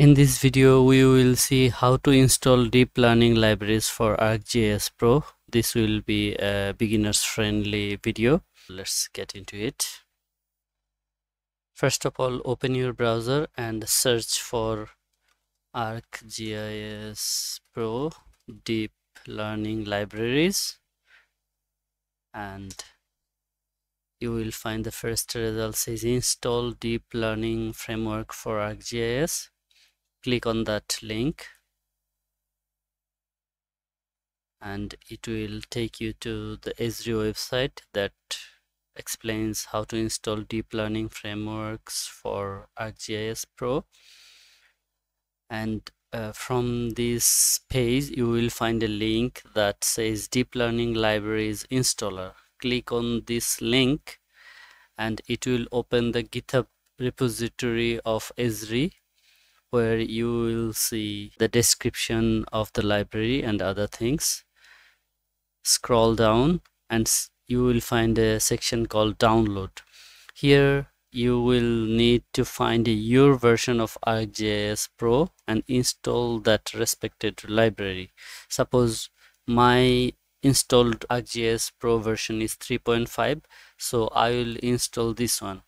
In this video, we will see how to install deep learning libraries for ArcGIS Pro. This will be a beginners friendly video. Let's get into it. First of all, open your browser and search for ArcGIS Pro Deep Learning Libraries and you will find the first result says install deep learning framework for ArcGIS click on that link and it will take you to the Esri website that explains how to install deep learning frameworks for ArcGIS Pro. And uh, from this page you will find a link that says deep learning libraries installer. Click on this link and it will open the github repository of Esri where you will see the description of the library and other things. Scroll down and you will find a section called download. Here you will need to find your version of ArcGIS Pro and install that respected library. Suppose my installed ArcGIS Pro version is 3.5 so I will install this one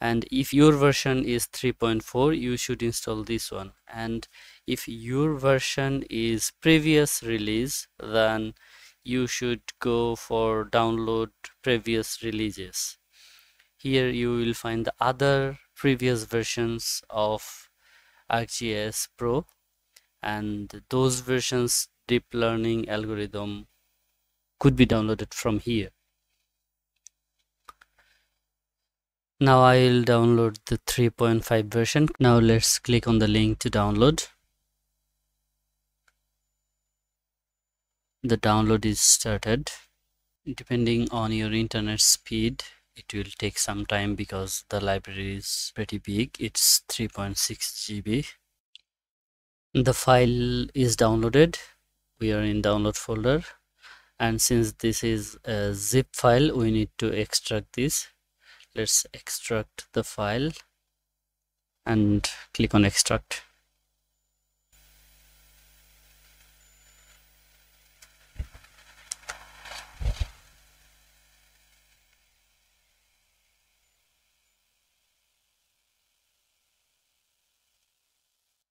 and if your version is 3.4 you should install this one. And if your version is previous release then you should go for download previous releases. Here you will find the other previous versions of ArcGIS Pro. And those versions deep learning algorithm could be downloaded from here now I'll download the 3.5 version. Now let's click on the link to download. The download is started. Depending on your internet speed it will take some time because the library is pretty big. It's 3.6 GB the file is downloaded. We are in download folder. And since this is a zip file we need to extract this let's extract the file and click on extract.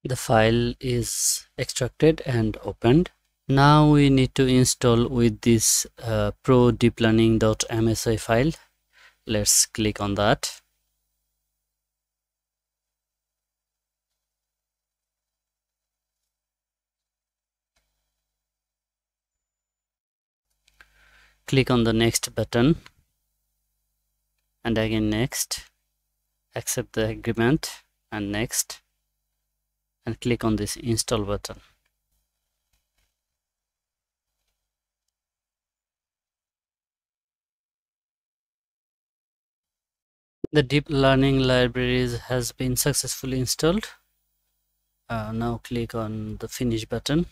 The file is extracted and opened. Now we need to install with this uh, pro deep learning.msi file let's click on that. Click on the next button. And again next. Accept the agreement. And next. And click on this install button the deep learning libraries has been successfully installed. Uh, now click on the finish button.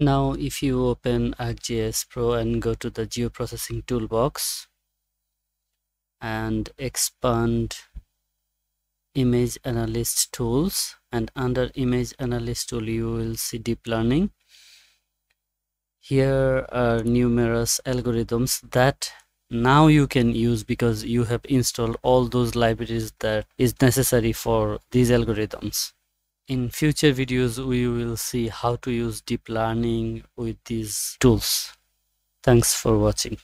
Now if you open ArcGIS Pro and go to the geoprocessing toolbox and expand image analyst tools and under image analyst tool you will see deep learning. Here are numerous algorithms that now you can use because you have installed all those libraries that is necessary for these algorithms. In future videos we will see how to use deep learning with these tools. Thanks for watching